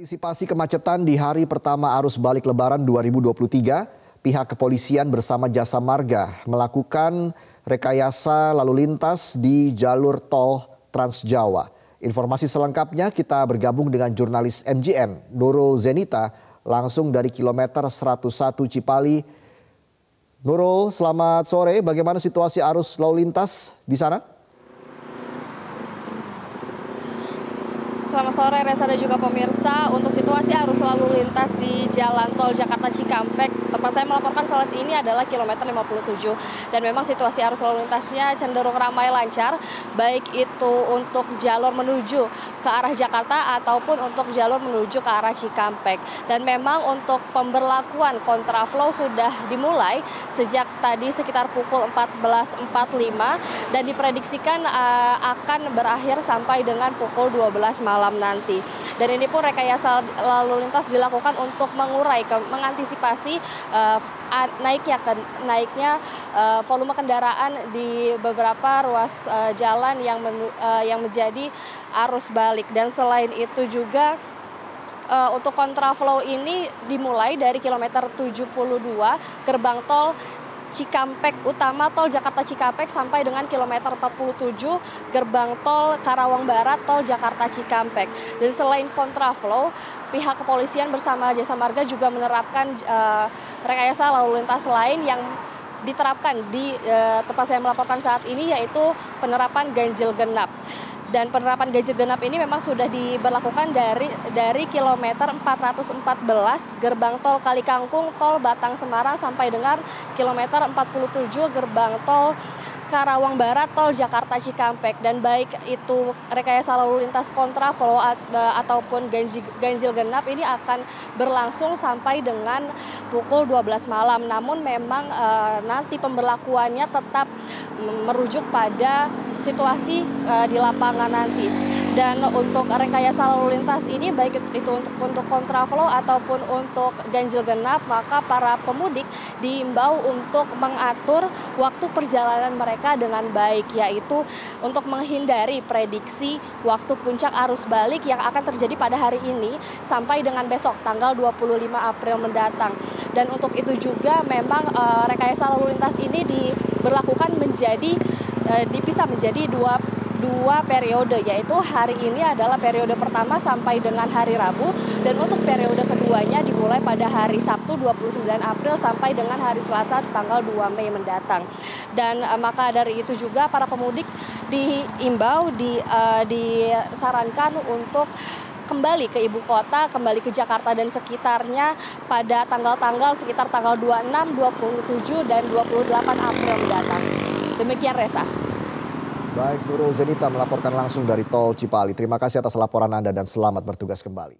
Antisipasi kemacetan di hari pertama arus balik lebaran 2023, pihak kepolisian bersama Jasa Marga melakukan rekayasa lalu lintas di jalur tol Trans Jawa. Informasi selengkapnya kita bergabung dengan jurnalis MGN Nurul Zenita langsung dari kilometer 101 Cipali. Nurul, selamat sore. Bagaimana situasi arus lalu lintas di sana? Selamat sore Reza dan juga pemirsa. Untuk situasi arus lalu lintas di Jalan Tol Jakarta Cikampek, tempat saya melaporkan saat ini adalah kilometer 57. Dan memang situasi arus lalu lintasnya cenderung ramai lancar, baik itu untuk jalur menuju ke arah Jakarta ataupun untuk jalur menuju ke arah Cikampek. Dan memang untuk pemberlakuan kontraflow sudah dimulai sejak tadi sekitar pukul 14.45 dan diprediksikan uh, akan berakhir sampai dengan pukul 12 malam malam nanti. Dan ini pun rekayasa lalu lintas dilakukan untuk mengurai, mengantisipasi uh, naiknya naiknya uh, volume kendaraan di beberapa ruas uh, jalan yang menjadi arus balik. Dan selain itu juga untuk kontraflow ini dimulai dari kilometer 72 gerbang tol Cikampek Utama Tol Jakarta Cikampek sampai dengan kilometer 47 gerbang tol Karawang Barat Tol Jakarta Cikampek. Dan selain kontraflow, pihak kepolisian bersama Jasa Marga juga menerapkan uh, rekayasa lalu lintas lain yang diterapkan di uh, tempat saya melaporkan saat ini yaitu penerapan ganjil genap dan penerapan ganjil genap ini memang sudah diberlakukan dari dari kilometer 414 gerbang tol Kalikangkung tol Batang Semarang sampai dengan kilometer 47 gerbang tol Karawang Barat tol Jakarta Cikampek dan baik itu rekayasa lalu lintas kontraflow ataupun ganjil, ganjil genap ini akan berlangsung sampai dengan pukul 12 malam. Namun memang e, nanti pemberlakuannya tetap merujuk pada situasi e, di lapangan nanti. Dan untuk rekayasa lalu lintas ini baik itu untuk untuk kontraflow ataupun untuk ganjil genap maka para pemudik diimbau untuk mengatur waktu perjalanan mereka dengan baik yaitu untuk menghindari prediksi waktu puncak arus balik yang akan terjadi pada hari ini sampai dengan besok tanggal 25 April mendatang. Dan untuk itu juga memang uh, rekayasa lalu lintas ini diberlakukan menjadi uh, dipisah menjadi dua dua periode yaitu hari ini adalah periode pertama sampai dengan hari Rabu dan untuk periode keduanya dimulai pada hari Sabtu 29 April sampai dengan hari Selasa tanggal 2 Mei mendatang. Dan uh, maka dari itu juga para pemudik diimbau di uh, disarankan untuk kembali ke ibu kota, kembali ke Jakarta dan sekitarnya pada tanggal-tanggal sekitar tanggal 26, 27 dan 28 April mendatang. Demikian Reza. Baik, Nurul Zenita melaporkan langsung dari Tol Cipali. Terima kasih atas laporan Anda dan selamat bertugas kembali.